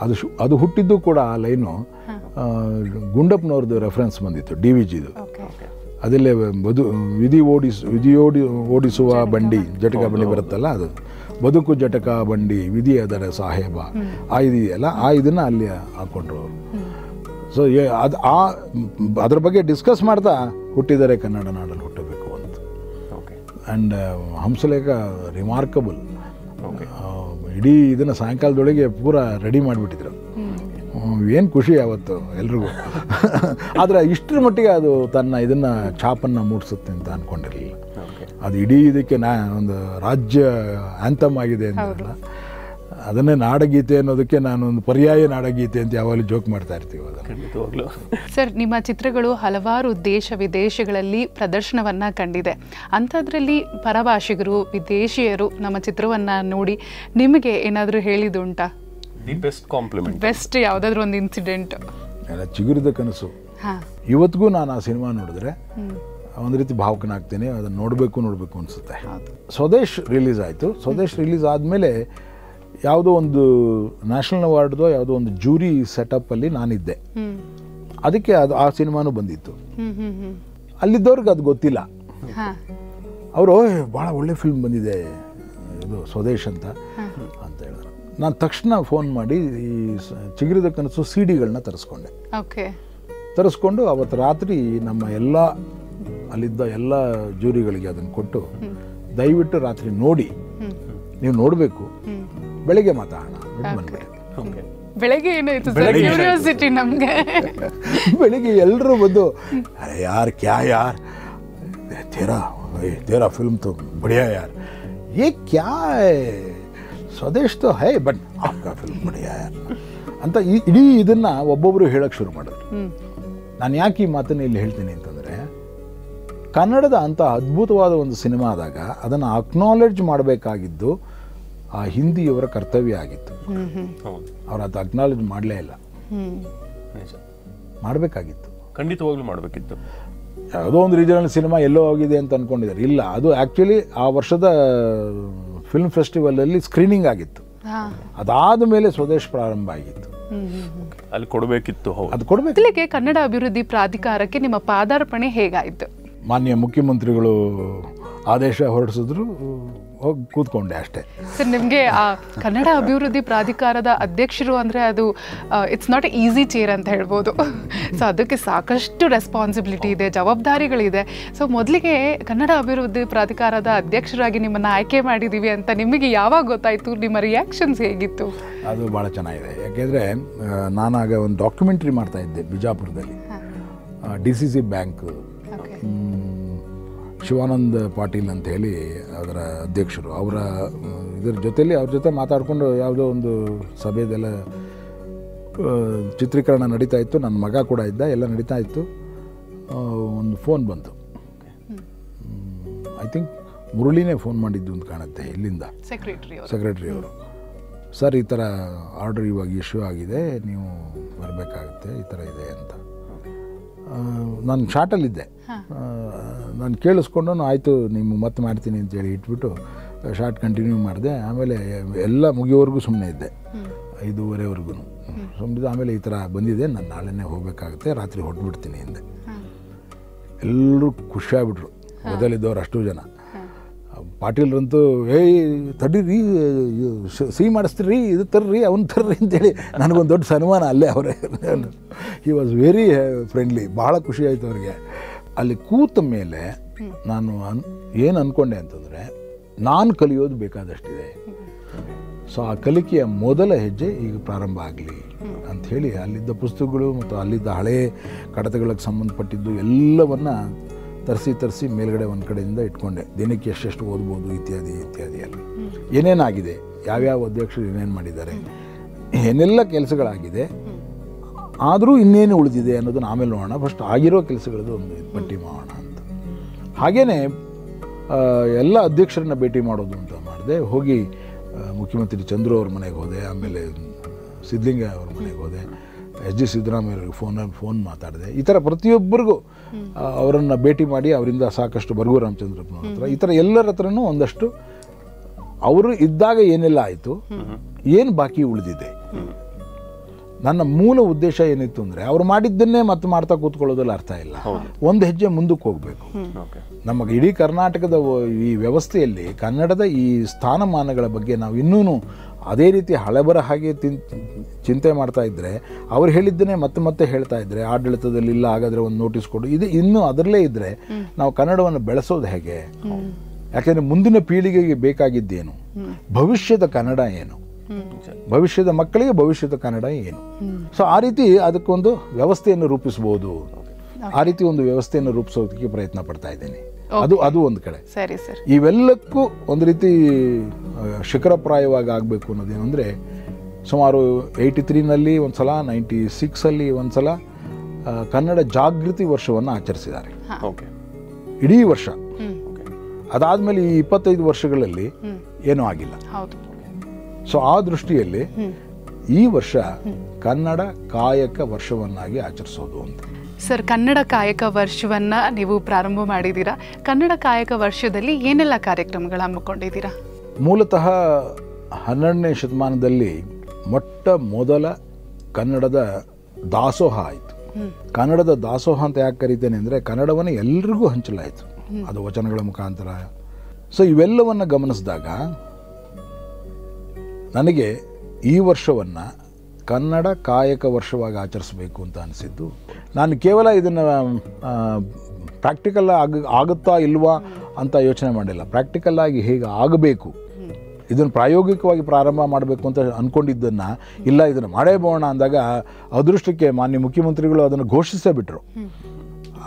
ಅದು ಶು ಅದು ಹುಟ್ಟಿದ್ದು ಕೂಡ ಆ ಲೈನು. ಗುಂಡಪ್ಪನವ್ರದ್ದು ರೆಫರೆನ್ಸ್ ಬಂದಿತ್ತು ಡಿ ವಿ ಜಿದು ಅದಲ್ಲೇ ಬದು ವಿಧಿ ಓಡಿಸ್ ವಿಧಿ ಓಡಿ ಓಡಿಸುವ ಬಂಡಿ ಜಟಕ ಬಂಡಿ ಬರುತ್ತಲ್ಲ ಅದು. ಬದುಕು ಜಟಕ ಬಂಡಿ ವಿಧಿ ಅದರ ಸಾಹೇಬ. ಆ ಇದೆಯಲ್ಲ ಆ ಇದನ್ನು ಅಲ್ಲಿ ಹಾಕ್ಕೊಂಡ್ರು ಅವರು. ಸೊ ಅದು ಆ ಅದ್ರ ಬಗ್ಗೆ ಡಿಸ್ಕಸ್ ಮಾಡ್ತಾ ಹುಟ್ಟಿದರೆ ಕನ್ನಡ ನಾಡಲ್ಲಿ ಹುಟ್ಟಬೇಕು ಅಂತ. ಓಕೆ ಆ್ಯಂಡ್ ಹಂಸಲೇಖ ರಿಮಾರ್ಕಬಲ್ ಇಡೀ ಇದನ್ನು ಸಾಯಂಕಾಲದೊಳಗೆ ಪೂರ ರೆಡಿ ಮಾಡಿಬಿಟ್ಟಿದ್ರು. ಏನು ಖುಷಿ ಅವತ್ತು ಎಲ್ರಿಗೂ. ಆದರೆ ಇಷ್ಟರ ಮಟ್ಟಿಗೆ ಅದು ತನ್ನ ಇದನ್ನು ಛಾಪನ್ನು ಮೂಡಿಸುತ್ತೆ ಅಂತ ಅಂದ್ಕೊಂಡಿರಲಿಲ್ಲ ಓಕೆ ಅದು ಇಡೀ ಇದಕ್ಕೆ ನಾ ಒಂದು ರಾಜ್ಯ ಆ್ಯಂಥಮ್ ಆಗಿದೆ ಅಂತ ಅದನ್ನೇ ನಾಡಗೀತೆ ಅನ್ನೋದಕ್ಕೆ ನಾನು ಒಂದು ಪರ್ಯಾಯ ನಾಡಗೀತೆ ಅಂತ ಯಾವಾಗಲೂ ಜೋಕ್ ಮಾಡ್ತಾ ಇರ್ತೀವಿ ಅದನ್ನು. ಸರ್ ನಿಮ್ಮ ಚಿತ್ರಗಳು ಹಲವಾರು ದೇಶ ವಿದೇಶಗಳಲ್ಲಿ ಪ್ರದರ್ಶನವನ್ನು ಕಂಡಿದೆ. ಅಂಥದ್ರಲ್ಲಿ ಪರಭಾಷಿಗರು ವಿದೇಶಿಯರು ನಮ್ಮ ಚಿತ್ರವನ್ನು ನೋಡಿ ನಿಮಗೆ ಏನಾದರೂ ಹೇಳಿದುಂಟಾ ದಿ ಬೆಸ್ಟ್ ಕಾಂಪ್ಲಿಮೆಂಟ್ ಬೆಸ್ಟ್ ಯಾವುದಾದ್ರು ಒಂದು ಇನ್ಸಿಡೆಂಟ್ ಎಲ್ಲ ಚಿಗುರಿದ ಕನಸು. ಹಾಂ. ಇವತ್ತಿಗೂ ನಾನು ಆ ಸಿನಿಮಾ ನೋಡಿದ್ರೆ ಒಂದು ರೀತಿ ಭಾವುಕನಾಗ್ತೀನಿ ಅದನ್ನು ನೋಡಬೇಕು ನೋಡಬೇಕು ಅನಿಸುತ್ತೆ. ಸ್ವದೇಶ್ ರಿಲೀಸ್ ಆಯಿತು. ಸ್ವದೇಶ್ ರಿಲೀಸ್ ಆದಮೇಲೆ ಯಾವುದೋ ಒಂದು ನ್ಯಾಷನಲ್ ಅವಾರ್ಡ್ದೋ ಯಾವುದೋ ಒಂದು ಜೂರಿ ಸೆಟಪ್ಪಲ್ಲಿ ನಾನಿದ್ದೆ. ಅದಕ್ಕೆ ಅದು ಆ ಸಿನಿಮಾನೂ ಬಂದಿತ್ತು. ಅಲ್ಲಿದ್ದವ್ರಿಗೆ ಅದು ಗೊತ್ತಿಲ್ಲ. ಹಾಂ. ಅವರು ಭಾಳ ಒಳ್ಳೆ ಫಿಲ್ಮ್ ಬಂದಿದೆ ಇದು ಸ್ವದೇಶ್ ಅಂತ. ನಾನು ತಕ್ಷಣ ಫೋನ್ ಮಾಡಿ ಈ ಚಿಗಿರಿದ ಕನಸು ಸಿ ಡಿಗಳನ್ನ ತರಿಸ್ಕೊಂಡೆ. ಓಕೆ ತರಿಸ್ಕೊಂಡು ಅವತ್ತು ರಾತ್ರಿ ನಮ್ಮ ಎಲ್ಲ ಅಲ್ಲಿದ್ದ ಎಲ್ಲ ಜೂರಿಗಳಿಗೆ ಅದನ್ನು ಕೊಟ್ಟು ದಯವಿಟ್ಟು ರಾತ್ರಿ ನೋಡಿ. ನೀವು ನೋಡಬೇಕು. ಬೆಳಗ್ಗೆ ಮಾತಾಡೋಣ ಬೆಳಗ್ಗೆ ಏನಾಯ್ತು ನಮಗೆ. ಬೆಳಿಗ್ಗೆ ಎಲ್ಲರೂ ಬಂದು ಅರೆ ಯಾರ್ ಕ್ಯಾ ಯಾರ್? ತೇರಾ ತೇರಾ ಫಿಲ್ಮ್ ತು ಬಡಿಯ ಯಾರ? ಏ ಕ್ಯಾ ಸ್ವದೇಶ್ ತೋ ಹೈ ಬಟ್ ಆಪ್ಕಾ ಫಿಲ್ಮ್ ಬಡಿಯಾ ಅಂತ ಈ ಇಡೀ ಇದನ್ನು ಒಬ್ಬೊಬ್ಬರು ಹೇಳೋಕ್ಕೆ ಶುರು ಮಾಡಿದ್ರು. ನಾನು ಯಾಕೆ ಈ ಮಾತನ್ನು ಇಲ್ಲಿ ಹೇಳ್ತೀನಿ ಅಂತಂದರೆ ಕನ್ನಡದ ಅಂಥ ಅದ್ಭುತವಾದ ಒಂದು ಸಿನಿಮಾ ಆದಾಗ ಅದನ್ನು ಅಕ್ನಾಲೆಡ್ಜ್ ಮಾಡಬೇಕಾಗಿದ್ದು ಆ ಹಿಂದಿಯವರ ಕರ್ತವ್ಯ ಆಗಿತ್ತು. ಅವರು ಅದು ಅಕ್ನಾಲೆಜ್ ಮಾಡಲೇ ಇಲ್ಲ. ಮಾಡಬೇಕಾಗಿತ್ತು. ಖಂಡಿತವಾಗ್ಲೂ ಮಾಡಬೇಕಿತ್ತು. ಯಾವುದೋ ಒಂದು ರೀಜನಲ್ ಸಿನಿಮಾ ಎಲ್ಲೋ ಹೋಗಿದೆ ಅಂತ ಅನ್ಕೊಂಡಿದ್ದಾರೆ. ಇಲ್ಲ ಅದು ಆ್ಯಕ್ಚುಲಿ ಆ ವರ್ಷದ ಫಿಲ್ಮ್ ಫೆಸ್ಟಿವಲಲ್ಲಿ ಸ್ಕ್ರೀನಿಂಗ್ ಆಗಿತ್ತು. ಅದಾದ ಮೇಲೆ ಸ್ವದೇಶ್ ಪ್ರಾರಂಭ ಆಗಿತ್ತು. ಅಲ್ಲಿ ಕೊಡಬೇಕಿತ್ತು ಹೌದು. ಅದು ಕೊಡಬೇಕು. ಕನ್ನಡ ಅಭಿವೃದ್ಧಿ ಪ್ರಾಧಿಕಾರಕ್ಕೆ ನಿಮ್ಮ ಪಾದಾರ್ಪಣೆ ಹೇಗಾಯಿತು? ಮಾನ್ಯ ಮುಖ್ಯಮಂತ್ರಿಗಳು ಆದೇಶ ಹೊರಡಿಸಿದ್ರು. ಹೋಗಿ ಕೂತ್ಕೊಂಡೆ ಅಷ್ಟೇ. ಸರ್ ನಿಮಗೆ ಆ ಕನ್ನಡ ಅಭಿವೃದ್ಧಿ ಪ್ರಾಧಿಕಾರದ ಅಧ್ಯಕ್ಷರು ಅಂದರೆ ಅದು ಇಟ್ಸ್ ನಾಟ್ ಈಸಿ ಚೇರ್ ಅಂತ ಹೇಳ್ಬೋದು. ಸೊ ಅದಕ್ಕೆ ಸಾಕಷ್ಟು ರೆಸ್ಪಾನ್ಸಿಬಿಲಿಟಿ ಇದೆ ಜವಾಬ್ದಾರಿಗಳಿದೆ. ಸೊ ಮೊದಲಿಗೆ ಕನ್ನಡ ಅಭಿವೃದ್ಧಿ ಪ್ರಾಧಿಕಾರದ ಅಧ್ಯಕ್ಷರಾಗಿ ನಿಮ್ಮನ್ನು ಆಯ್ಕೆ ಮಾಡಿದ್ದೀವಿ ಅಂತ ನಿಮಗೆ ಯಾವಾಗ ಗೊತ್ತಾಯಿತು? ನಿಮ್ಮ ರಿಯಾಕ್ಷನ್ಸ್ ಹೇಗಿತ್ತು? ಅದು ಭಾಳ ಚೆನ್ನಾಗಿದೆ. ಯಾಕೆಂದರೆ ನಾನಾಗ ಒಂದು ಡಾಕ್ಯುಮೆಂಟ್ರಿ ಮಾಡ್ತಾ ಇದ್ದೆ ಬಿಜಾಪುರದಲ್ಲಿ. D C C bank Shivanand Patil ಅಂತ ಹೇಳಿ ಅದರ ಅಧ್ಯಕ್ಷರು. ಅವರ ಇದ್ರ ಜೊತೆಯಲ್ಲಿ ಅವ್ರ ಜೊತೆ ಮಾತಾಡಿಕೊಂಡು ಯಾವುದೋ ಒಂದು ಸಭೆದೆಲ್ಲ ಚಿತ್ರೀಕರಣ ನಡೀತಾ ಇತ್ತು. ನನ್ನ ಮಗ ಕೂಡ ಇದ್ದ ಎಲ್ಲ ನಡೀತಾ ಇತ್ತು. ಒಂದು ಫೋನ್ ಬಂತು. ಐ ಥಿಂಕ್ ಮುರುಳಿನೇ ಫೋನ್ ಮಾಡಿದ್ದು ಅಂತ ಕಾಣುತ್ತೆ ಇಲ್ಲಿಂದ. ಸೆಕ್ರೆಟರಿ ಅವರು. ಸೆಕ್ರೆಟ್ರಿ ಅವರು. ಸರ್ ಈ ಥರ ಆರ್ಡರ್ ಇವಾಗ ಇಶ್ಯೂ ಆಗಿದೆ ನೀವು ಬರಬೇಕಾಗುತ್ತೆ ಈ ಥರ ಇದೆ ಅಂತ. ನಾನು ಶಾರ್ಟಲ್ಲಿದ್ದೆ ನಾನು ಕೇಳಿಸ್ಕೊಂಡು ಆಯಿತು ನಿಮ್ಮ ಮತ್ತೆ ಮಾಡ್ತೀನಿ ಅಂತೇಳಿ ಇಟ್ಬಿಟ್ಟು ಶಾರ್ಟ್ ಕಂಟಿನ್ಯೂ ಮಾಡಿದೆ. ಆಮೇಲೆ ಎಲ್ಲ ಮುಗಿಯೋವರೆಗೂ ಸುಮ್ಮನೆ ಇದ್ದೆ. ಐದೂವರೆವರೆಗೂ. ಸುಮ್ಮನೆ ಆಮೇಲೆ ಈ ಥರ ಬಂದಿದೆ. ನಾನು ನಾಳೆನೇ ಹೋಗಬೇಕಾಗುತ್ತೆ. ರಾತ್ರಿ ಹೊರಟ್ಬಿಡ್ತೀನಿ ಹಿಂದೆ ಎಲ್ಲರೂ ಖುಷಿಯಾಗ್ಬಿಟ್ರು. ಮೊದಲಿದ್ದವ್ರು ಅಷ್ಟು ಜನ. ಪಾಟೀಲ್ರಂತೂ, ಏಯ್, ತಡೀರಿ ಸಿಹಿ ಮಾಡಿಸ್ತೀರಿ, ಇದು ತರ್ರಿ, ಅವ್ನು ತರ್ರಿ, ಅಂತೇಳಿ ನನಗೊಂದು ದೊಡ್ಡ ಸನ್ಮಾನ ಅಲ್ಲೇ ಅವರೇ ಹಿ ವಾಸ್ ವೆರಿ ಫ್ರೆಂಡ್ಲಿ ಭಾಳ ಖುಷಿ ಆಯಿತು ಅವ್ರಿಗೆ. ಅಲ್ಲಿ ಕೂತ ಮೇಲೆ ನಾನು ಅನ್, ಏನು ಅಂದ್ಕೊಂಡೆ ಅಂತಂದರೆ, ನಾನು ಕಲಿಯೋದು ಬೇಕಾದಷ್ಟಿದೆ. ಸೊ ಆ ಕಲಿಕೆಯ ಮೊದಲ ಹೆಜ್ಜೆ ಈಗ ಪ್ರಾರಂಭ ಆಗಲಿ ಅಂಥೇಳಿ ಅಲ್ಲಿದ್ದ ಪುಸ್ತಕಗಳು ಮತ್ತು ಅಲ್ಲಿದ್ದ ಹಳೆ ಕಡತಗಳಿಗೆ ಸಂಬಂಧಪಟ್ಟಿದ್ದು ಎಲ್ಲವನ್ನ ತರಿಸಿ ತರಿಸಿ ಮೇಲ್ಗಡೆ ಒಂದು ಕಡೆಯಿಂದ ಇಟ್ಕೊಂಡೆ. ದಿನಕ್ಕೆ ಎಷ್ಟೆಷ್ಟು ಓದ್ಬೋದು ಇತ್ಯಾದಿ ಇತ್ಯಾದಿ ಅಲ್ಲಿ ಏನೇನಾಗಿದೆ? ಯಾವ್ಯಾವ ಅಧ್ಯಕ್ಷರು ಏನೇನು ಮಾಡಿದ್ದಾರೆ? ಏನೆಲ್ಲ ಕೆಲಸಗಳಾಗಿದೆ? ಆದರೂ ಇನ್ನೇನು ಉಳಿದಿದೆ ಅನ್ನೋದನ್ನ ಆಮೇಲೆ ನೋಡೋಣ. ಫಸ್ಟ್ ಆಗಿರೋ ಕೆಲಸಗಳದ್ದು ಒಂದು ಪಟ್ಟಿ ಮಾಡೋಣ ಅಂತ. ಹಾಗೆಯೇ ಎಲ್ಲ ಅಧ್ಯಕ್ಷರನ್ನ ಭೇಟಿ ಮಾಡೋದು ಅಂತ ಮಾಡಿದೆ. ಹೋಗಿ ಮುಖ್ಯಮಂತ್ರಿ ಚಂದ್ರು ಅವ್ರ ಮನೆಗೆ ಹೋದೆ. ಆಮೇಲೆ ಸಿದ್ಧಲಿಂಗ ಅವ್ರ ಮನೆಗೆ ಹೋದೆ. ಎಸ್ ಜಿ ಸಿದ್ದರಾಮಯ್ಯ ಫೋನ್ ಫೋನಲ್ಲಿ ಫೋನ್ ಮಾತಾಡಿದೆ. ಈ ಥರ ಪ್ರತಿಯೊಬ್ಬರಿಗೂ ಅವರನ್ನು ಭೇಟಿ ಮಾಡಿ ಅವರಿಂದ ಸಾಕಷ್ಟು ಬರ್ಗು ರಾಮಚಂದ್ರಪ್ಪನವ್ರ ಹತ್ರ. ಈ ಥರ ಎಲ್ಲರ ಹತ್ರನೂ ಒಂದಷ್ಟು ಅವರು ಇದ್ದಾಗ ಏನೆಲ್ಲ ಆಯಿತು? ಏನು ಬಾಕಿ ಉಳಿದಿದೆ? ನನ್ನ ಮೂಲ ಉದ್ದೇಶ ಏನಿತ್ತು ಅಂದರೆ ಅವ್ರು ಮಾಡಿದ್ದನ್ನೇ ಮತ್ತೆ ಮಾಡ್ತಾ ಕೂತ್ಕೊಳ್ಳೋದ್ರಲ್ಲಿ ಅರ್ಥ ಇಲ್ಲ. ಒಂದು ಹೆಜ್ಜೆ ಮುಂದಕ್ಕೆ ಹೋಗಬೇಕು. ಓಕೆ ನಮಗೆ ಇಡೀ ಕರ್ನಾಟಕದ ವ- ಈ ವ್ಯವಸ್ಥೆಯಲ್ಲಿ ಕನ್ನಡದ ಈ ಸ್ಥಾನಮಾನಗಳ ಬಗ್ಗೆ ನಾವು ಇನ್ನೂ ಅದೇ ರೀತಿ ಹಳೆಬರ ಹಾಗೆ ತಿನ್, ಚಿಂತೆ ಮಾಡ್ತಾ ಇದ್ದರೆ ಅವ್ರು ಹೇಳಿದ್ದನ್ನೇ ಮತ್ತೆ ಮತ್ತೆ ಹೇಳ್ತಾ ಇದ್ದರೆ ಆಡಳಿತದಲ್ಲಿ ಇಲ್ಲ, ಹಾಗಾದರೆ ಒಂದು ನೋಟಿಸ್ ಕೊಡು. ಇದು ಇನ್ನೂ ಅದರಲ್ಲೇ ಇದ್ದರೆ ನಾವು ಕನ್ನಡವನ್ನು ಬೆಳೆಸೋದು ಹೇಗೆ? ಯಾಕೆಂದರೆ ಮುಂದಿನ ಪೀಳಿಗೆಗೆ ಬೇಕಾಗಿದ್ದೇನು? ಭವಿಷ್ಯದ ಕನ್ನಡ ಏನು? ಭವಿಷ್ಯದ ಮಕ್ಕಳಿಗೆ ಭವಿಷ್ಯದ ಕನ್ನಡ ಏನು? ಸೊ ಆ ರೀತಿ ಅದಕ್ಕೊಂದು ವ್ಯವಸ್ಥೆಯನ್ನು ರೂಪಿಸ್ಬೋದು. ಆ ರೀತಿ ಒಂದು ವ್ಯವಸ್ಥೆಯನ್ನು ರೂಪಿಸೋದಕ್ಕೆ ಪ್ರಯತ್ನ ಪಡ್ತಾ ಇದ್ದೇನೆ. ಅದು ಅದು ಒಂದು ಕಡೆ. ಸರಿ ಸರ್. ಇವೆಲ್ಲಕ್ಕೂ ಒಂದು ರೀತಿ ಶಿಖರಪ್ರಾಯವಾಗಿ ಆಗಬೇಕು ಅನ್ನೋದೇನು ಅಂದರೆ ಸುಮಾರು ಏಯ್ಟಿ ತ್ರೀನಲ್ಲಿ ಒಂದು ಸಲ ನೈಂಟಿ ಸಿಕ್ಸಲ್ಲಿ ಒಂದು ಸಲ ಕನ್ನಡ ಜಾಗೃತಿ ವರ್ಷವನ್ನು ಆಚರಿಸಿದ್ದಾರೆ. ಓಕೆ ಇಡೀ ವರ್ಷ. ಅದಾದಮೇಲೆ ಈ ಇಪ್ಪತ್ತೈದು ವರ್ಷಗಳಲ್ಲಿ ಏನೂ ಆಗಿಲ್ಲ. ಹೌದು. ಸೊ ಆ ದೃಷ್ಟಿಯಲ್ಲಿ ಈ ವರ್ಷ ಕನ್ನಡ ಕಾಯಕ ವರ್ಷವನ್ನಾಗಿ ಆಚರಿಸೋದು ಅಂತ. ಸರ್ ಕನ್ನಡ ಕಾಯಕ ವರ್ಷವನ್ನ ನೀವು ಪ್ರಾರಂಭ ಮಾಡಿದ್ದೀರಾ? ಕನ್ನಡ ಕಾಯಕ ವರ್ಷದಲ್ಲಿ ಏನೆಲ್ಲ ಕಾರ್ಯಕ್ರಮಗಳು ಹಮ್ಮಿಕೊಂಡಿದ್ದೀರಾ? ಮೂಲತಃ ಹನ್ನೆರಡನೇ ಶತಮಾನದಲ್ಲಿ ಮೊಟ್ಟ ಮೊದಲ ಕನ್ನಡದ ದಾಸೋಹ ಆಯಿತು. ಕನ್ನಡದ ದಾಸೋಹ ಅಂತ ಯಾಕೆ ಕರಿತೇನೆ ಅಂದರೆ ಕನ್ನಡವನ್ನು ಎಲ್ರಿಗೂ ಹಂಚಲಾಯಿತು. ಅದು ವಚನಗಳ ಮುಖಾಂತರ. ಸೊ ಇವೆಲ್ಲವನ್ನು ಗಮನಿಸಿದಾಗ ನನಗೆ ಈ ವರ್ಷವನ್ನು ಕನ್ನಡ ಕಾಯಕ ವರ್ಷವಾಗಿ ಆಚರಿಸಬೇಕು ಅಂತ ಅನಿಸಿದ್ದು. ನಾನು ಕೇವಲ ಇದನ್ನು ಪ್ರಾಕ್ಟಿಕಲ್ ಆಗ, ಆಗುತ್ತಾ ಇಲ್ವಾ ಅಂತ ಯೋಚನೆ ಮಾಡಿಲ್ಲ. ಪ್ರಾಕ್ಟಿಕಲ್ ಆಗಿ ಹೇಗೆ ಆಗಬೇಕು? ಇದನ್ನು ಪ್ರಾಯೋಗಿಕವಾಗಿ ಪ್ರಾರಂಭ ಮಾಡಬೇಕು ಅಂತ ಅಂದ್ಕೊಂಡಿದ್ದನ್ನು ಇಲ್ಲ ಇದನ್ನು ಮಾಡೇ ಬೋಣ ಅಂದಾಗ ಅದೃಷ್ಟಕ್ಕೆ ಮಾನ್ಯ ಮುಖ್ಯಮಂತ್ರಿಗಳು ಅದನ್ನು ಘೋಷಿಸೇ ಬಿಟ್ಟರು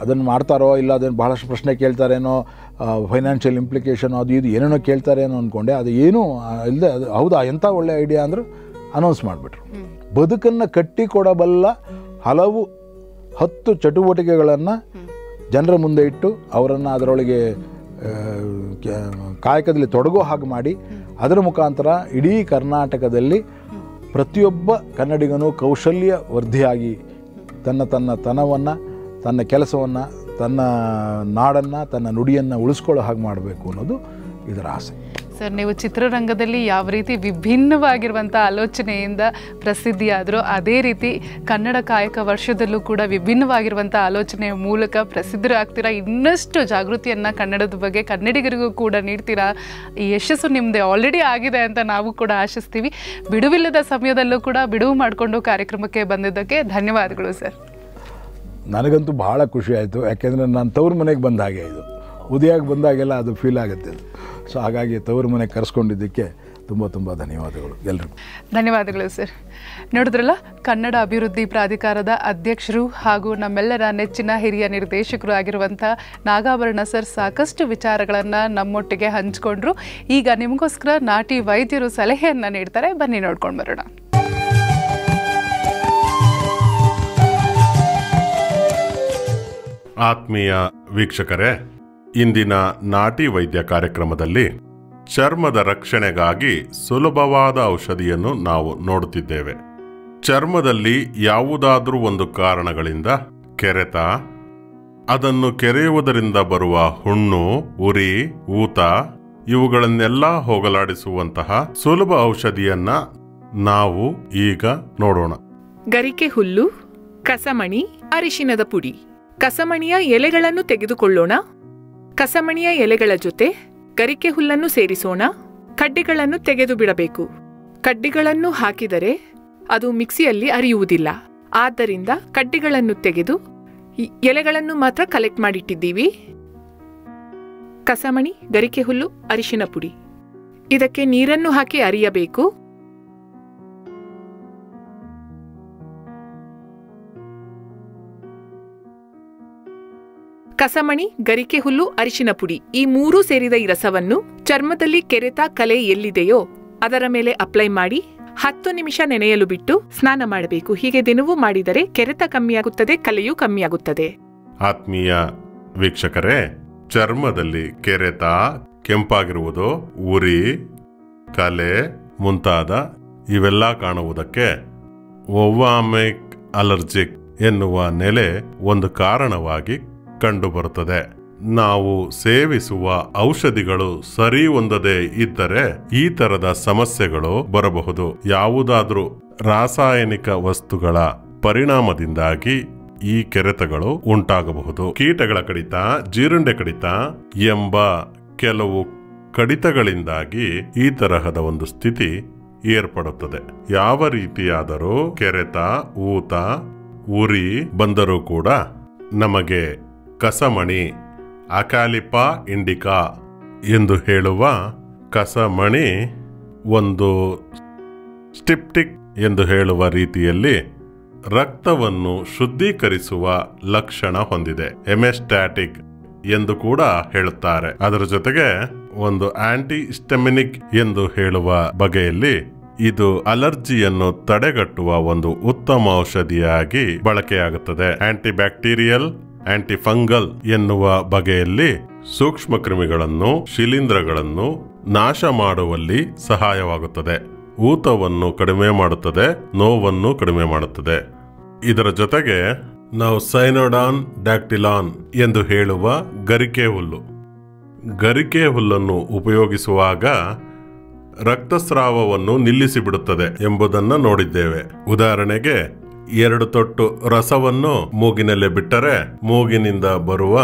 ಅದನ್ನು ಮಾಡ್ತಾರೋ ಇಲ್ಲ ಅದನ್ನು ಬಹಳಷ್ಟು ಪ್ರಶ್ನೆ ಕೇಳ್ತಾರೇನೋ ಫೈನಾನ್ಷಿಯಲ್ ಇಂಪ್ಲಿಕೇಶನ್ ಅದು ಇದು ಏನೇನೋ ಕೇಳ್ತಾರೇನೋ ಅಂದ್ಕೊಂಡೆ ಅದು ಏನೂ ಇಲ್ಲದೆ ಅದು ಹೌದಾ ಎಂಥ ಒಳ್ಳೆ ಐಡಿಯಾ ಅಂದರೂ ಅನೌನ್ಸ್ ಮಾಡಿಬಿಟ್ರು. ಬದುಕನ್ನು ಕಟ್ಟಿಕೊಡಬಲ್ಲ ಹಲವು ಹತ್ತು ಚಟುವಟಿಕೆಗಳನ್ನು ಜನರ ಮುಂದೆ ಇಟ್ಟು ಅವರನ್ನು ಅದರೊಳಗೆ ಕಾಯಕದಲ್ಲಿ ತೊಡಗೋ ಹಾಗೆ ಮಾಡಿ ಅದರ ಮುಖಾಂತರ ಇಡೀ ಕರ್ನಾಟಕದಲ್ಲಿ ಪ್ರತಿಯೊಬ್ಬ ಕನ್ನಡಿಗನೂ ಕೌಶಲ್ಯ ವರ್ಧಿಯಾಗಿ ತನ್ನ ತನ್ನ ತನವನ್ನು, ತನ್ನ ಕೆಲಸವನ್ನು, ತನ್ನ ನಾಡನ್ನು, ತನ್ನ ನುಡಿಯನ್ನು ಉಳಿಸ್ಕೊಳ್ಳೋ ಹಾಗೆ ಮಾಡಬೇಕು ಅನ್ನೋದು ಇದರ ಆಸೆ. ಸರ್, ನೀವು ಚಿತ್ರರಂಗದಲ್ಲಿ ಯಾವ ರೀತಿ ವಿಭಿನ್ನವಾಗಿರುವಂಥ ಆಲೋಚನೆಯಿಂದ ಪ್ರಸಿದ್ಧಿಯಾದರೂ ಅದೇ ರೀತಿ ಕನ್ನಡ ಕಾಯಕ ವರ್ಷದಲ್ಲೂ ಕೂಡ ವಿಭಿನ್ನವಾಗಿರುವಂಥ ಆಲೋಚನೆಯ ಮೂಲಕ ಪ್ರಸಿದ್ಧರಾಗ್ತೀರಾ ಇನ್ನಷ್ಟು ಜಾಗೃತಿಯನ್ನು ಕನ್ನಡದ ಬಗ್ಗೆ ಕನ್ನಡಿಗರಿಗೂ ಕೂಡ ನೀಡ್ತೀರಾ? ಈ ಯಶಸ್ಸು ನಿಮ್ಮದೇ ಆಲ್ರೆಡಿ ಆಗಿದೆ ಅಂತ ನಾವು ಕೂಡ ಆಶಿಸ್ತೀವಿ. ಬಿಡುವಿಲ್ಲದ ಸಮಯದಲ್ಲೂ ಕೂಡ ಬಿಡುವು ಮಾಡಿಕೊಂಡು ಕಾರ್ಯಕ್ರಮಕ್ಕೆ ಬಂದಿದ್ದಕ್ಕೆ ಧನ್ಯವಾದಗಳು ಸರ್. ನನಗಂತೂ ಭಾಳ ಖುಷಿ ಆಯಿತು. ಯಾಕೆಂದರೆ ನಾನು ತವ್ರ ಮನೆಗೆ ಬಂದ ಹಾಗೆ ಇದು. ಉದಯಾಗಿ ಬಂದಾಗೆಲ್ಲ ಅದು ಫೀಲ್ ಆಗುತ್ತೆ ಅದು. ಸೊ ಹಾಗಾಗಿ ತವರು ಮನೆ ಕರೆಸ್ಕೊಂಡಿದ್ದಕ್ಕೆ ತುಂಬ ತುಂಬ ಧನ್ಯವಾದಗಳು ಎಲ್ಲರಿಗೂ ಧನ್ಯವಾದಗಳು ಸರ್. ನೋಡಿದ್ರಲ್ಲ ಕನ್ನಡ ಅಭಿವೃದ್ಧಿ ಪ್ರಾಧಿಕಾರದ ಅಧ್ಯಕ್ಷರು ಹಾಗೂ ನಮ್ಮೆಲ್ಲರ ನೆಚ್ಚಿನ ಹಿರಿಯ ನಿರ್ದೇಶಕರು ಆಗಿರುವಂಥ ನಾಗಾಭರಣ ಸರ್ ಸಾಕಷ್ಟು ವಿಚಾರಗಳನ್ನು ನಮ್ಮೊಟ್ಟಿಗೆ ಹಂಚಿಕೊಂಡ್ರು. ಈಗ ನಿಮಗೋಸ್ಕರ ನಾಟಿ ವೈದ್ಯರು ಸಲಹೆಯನ್ನು ನೀಡ್ತಾರೆ. ಬನ್ನಿ ನೋಡ್ಕೊಂಡು ಬರೋಣ. ಆತ್ಮೀಯ ವೀಕ್ಷಕರೇ ಇಂದಿನ ನಾಟಿ ವೈದ್ಯ ಕಾರ್ಯಕ್ರಮದಲ್ಲಿ ಚರ್ಮದ ರಕ್ಷಣೆಗಾಗಿ ಸುಲಭವಾದ ಔಷಧಿಯನ್ನು ನಾವು ನೋಡುತ್ತಿದ್ದೇವೆ. ಚರ್ಮದಲ್ಲಿ ಯಾವುದಾದರೂ ಒಂದು ಕಾರಣಗಳಿಂದ ಕೆರೆತ, ಅದನ್ನು ಕೆರೆಯುವುದರಿಂದ ಬರುವ ಹುಣ್ಣು, ಉರಿ, ಊತ ಇವುಗಳನ್ನೆಲ್ಲ ಹೋಗಲಾಡಿಸುವಂತಹ ಸುಲಭ ಔಷಧಿಯನ್ನ ನಾವು ಈಗ ನೋಡೋಣ. ಗರಿಕೆ ಹುಲ್ಲು, ಕಸಮಣಿ, ಅರಿಶಿನದ ಪುಡಿ. ಕಸಮಣಿಯ ಎಲೆಗಳನ್ನು ತೆಗೆದುಕೊಳ್ಳೋಣ. ಕಸಮಣಿಯ ಎಲೆಗಳ ಜೊತೆ ಗರಿಕೆ ಹುಲ್ಲನ್ನು ಸೇರಿಸೋಣ. ಕಡ್ಡಿಗಳನ್ನು ತೆಗೆದು ಬಿಡಬೇಕು. ಕಡ್ಡಿಗಳನ್ನು ಹಾಕಿದರೆ ಅದು ಮಿಕ್ಸಿಯಲ್ಲಿ ಅರಿಯುವುದಿಲ್ಲ ಆದ್ದರಿಂದ ಕಡ್ಡಿಗಳನ್ನು ತೆಗೆದು ಎಲೆಗಳನ್ನು ಮಾತ್ರ ಕಲೆಕ್ಟ್ ಮಾಡಿಟ್ಟಿದ್ದೀವಿ. ಕಸಮಣಿ, ಗರಿಕೆ ಹುಲ್ಲು, ಅರಿಶಿನ ಪುಡಿ. ಇದಕ್ಕೆ ನೀರನ್ನು ಹಾಕಿ ಅರಿಯಬೇಕು. ಕಸಮಣಿ ಗರಿಕೆ ಹುಲ್ಲು ಅರಿಶಿನ ಪುಡಿ ಈ ಮೂರೂ ಸೇರಿದ ಈ ರಸವನ್ನು ಚರ್ಮದಲ್ಲಿ ಕೆರೆತ ಕಲೆ ಎಲ್ಲಿದೆಯೋ ಅದರ ಮೇಲೆ ಅಪ್ಲೈ ಮಾಡಿ ಹತ್ತು ನಿಮಿಷ ನೆನೆಯಲು ಬಿಟ್ಟು ಸ್ನಾನ ಮಾಡಬೇಕು. ಹೀಗೆ ದಿನವೂ ಮಾಡಿದರೆ ಕೆರೆತ ಕಮ್ಮಿಯಾಗುತ್ತದೆ, ಕಲೆಯೂ ಕಮ್ಮಿಯಾಗುತ್ತದೆ. ಆತ್ಮೀಯ ವೀಕ್ಷಕರೇ, ಚರ್ಮದಲ್ಲಿ ಕೆರೆತ ಕೆಂಪಾಗಿರುವುದು, ಉರಿ, ಕಲೆ ಮುಂತಾದ ಇವೆಲ್ಲ ಕಾಣುವುದಕ್ಕೆ ಒವಾಮಿಕ್ ಅಲರ್ಜಿಕ್ ಎನ್ನುವ ನೆಲೆ ಒಂದು ಕಾರಣವಾಗಿ ಕಂಡುಬರುತ್ತದೆ. ನಾವು ಸೇವಿಸುವ ಔಷಧಿಗಳು ಸರಿ ಹೊಂದದೇ ಇದ್ದರೆ ಈ ತರದ ಸಮಸ್ಯೆಗಳು ಬರಬಹುದು. ಯಾವುದಾದ್ರೂ ರಾಸಾಯನಿಕ ವಸ್ತುಗಳ ಪರಿಣಾಮದಿಂದಾಗಿ ಈ ಕೆರೆತಗಳು ಉಂಟಾಗಬಹುದು. ಕೀಟಗಳ ಕಡಿತ, ಜೀರುಂಡೆ ಕಡಿತ ಎಂಬ ಕೆಲವು ಕಡಿತಗಳಿಂದಾಗಿ ಈ ತರಹದ ಒಂದು ಸ್ಥಿತಿ ಏರ್ಪಡುತ್ತದೆ. ಯಾವ ರೀತಿಯಾದರೂ ಕೆರೆತ, ಊತ, ಉರಿ ಬಂದರೂ ಕೂಡ ನಮಗೆ ಕಸಮಣಿ, ಅಕಾಲಿಪಾ ಇಂಡಿಕಾ ಎಂದು ಹೇಳುವ ಕಸಮಣಿ ಒಂದು ಸ್ಟಿಪ್ಟಿಕ್ ಎಂದು ಹೇಳುವ ರೀತಿಯಲ್ಲಿ ರಕ್ತವನ್ನು ಶುದ್ಧೀಕರಿಸುವ ಲಕ್ಷಣ ಹೊಂದಿದೆ. ಎಮೆಸ್ಟ್ಯಾಟಿಕ್ ಎಂದು ಕೂಡ ಹೇಳುತ್ತಾರೆ. ಅದರ ಜೊತೆಗೆ ಒಂದು ಆಂಟಿ ಸ್ಟೆಮಿನಿಕ್ ಎಂದು ಹೇಳುವ ಬಗೆಯಲ್ಲಿ ಇದು ಅಲರ್ಜಿಯನ್ನು ತಡೆಗಟ್ಟುವ ಒಂದು ಉತ್ತಮ ಔಷಧಿಯಾಗಿ ಬಳಕೆಯಾಗುತ್ತದೆ. ಆಂಟಿ ಬ್ಯಾಕ್ಟೀರಿಯಲ್ ಆಂಟಿ ಫಂಗಲ್ ಎನ್ನುವ ಬಗೆಯಲ್ಲಿ ಸೂಕ್ಷ್ಮ ಕ್ರಿಮಿಗಳನ್ನು ಶಿಲೀಂಧ್ರಗಳನ್ನು ನಾಶ ಮಾಡುವಲ್ಲಿ ಸಹಾಯವಾಗುತ್ತದೆ. ಊತವನ್ನು ಕಡಿಮೆ ಮಾಡುತ್ತದೆ, ನೋವನ್ನು ಕಡಿಮೆ ಮಾಡುತ್ತದೆ. ಇದರ ಜೊತೆಗೆ ನಾವು ಸೈನೋಡಾನ್ ಡ್ಯಾಕ್ಟಿಲಾನ್ ಎಂದು ಹೇಳುವ ಗರಿಕೆ ಹುಲ್ಲು. ಗರಿಕೆ ಹುಲ್ಲನ್ನು ಉಪಯೋಗಿಸುವಾಗ ರಕ್ತಸ್ರಾವವನ್ನು ನಿಲ್ಲಿಸಿಬಿಡುತ್ತದೆ ಎಂಬುದನ್ನು ನೋಡಿದ್ದೇವೆ. ಉದಾಹರಣೆಗೆ ಎರಡು ತೊಟ್ಟು ರಸವನ್ನು ಮೂಗಿನಲ್ಲೇ ಬಿಟ್ಟರೆ ಮೂಗಿನಿಂದ ಬರುವ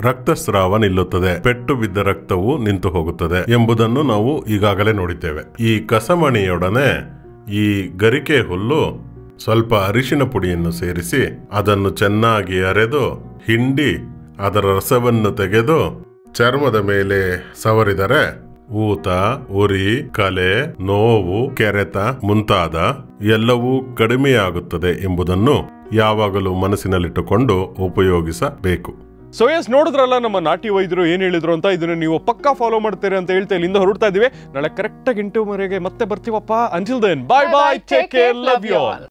ರಕ್ತಸ್ರಾವ ನಿಲ್ಲುತ್ತದೆ. ಪೆಟ್ಟು ಬಿದ್ದ ರಕ್ತವು ನಿಂತು ಹೋಗುತ್ತದೆ ಎಂಬುದನ್ನು ನಾವು ಈಗಾಗಲೇ ನೋಡಿದ್ದೇವೆ. ಈ ಕಸಮಣಿಯೊಡನೆ ಈ ಗರಿಕೆ ಹುಲ್ಲು ಸ್ವಲ್ಪ ಅರಿಶಿನ ಪುಡಿಯನ್ನು ಸೇರಿಸಿ ಅದನ್ನು ಚೆನ್ನಾಗಿ ಅರೆದು ಹಿಂಡಿ ಅದರ ರಸವನ್ನು ತೆಗೆದು ಚರ್ಮದ ಮೇಲೆ ಸವರಿದರೆ ಊತ ಉರಿ ಕಲೆ ನೋವು ಕೆರೆತ ಮುಂತಾದ ಎಲ್ಲವೂ ಕಡಿಮೆಯಾಗುತ್ತದೆ ಎಂಬುದನ್ನು ಯಾವಾಗಲೂ ಮನಸ್ಸಿನಲ್ಲಿಟ್ಟುಕೊಂಡು ಉಪಯೋಗಿಸಬೇಕು. ಸೊ ಎಸ್ ನೋಡಿದ್ರಲ್ಲ ನಮ್ಮ ನಾಟಿ ವೈದ್ಯರು ಏನ್ ಹೇಳಿದ್ರು ಅಂತ ಇದನ್ನ ನೀವು ಪಕ್ಕಾ ಫಾಲೋ ಮಾಡ್ತೀರಿ ಅಂತ ಹೇಳ್ತಾ ಇಲ್ಲಿಂದ ಹೊರಡ್ತಾ ಇದೀವಿ. ನಾಳೆ ಕರೆಕ್ಟಾಗಿ ಇಂಟು ಮರೆಗೆ ಮತ್ತೆ ಬರ್ತೀವಪ್ಪ. Until then bye bye take care love you all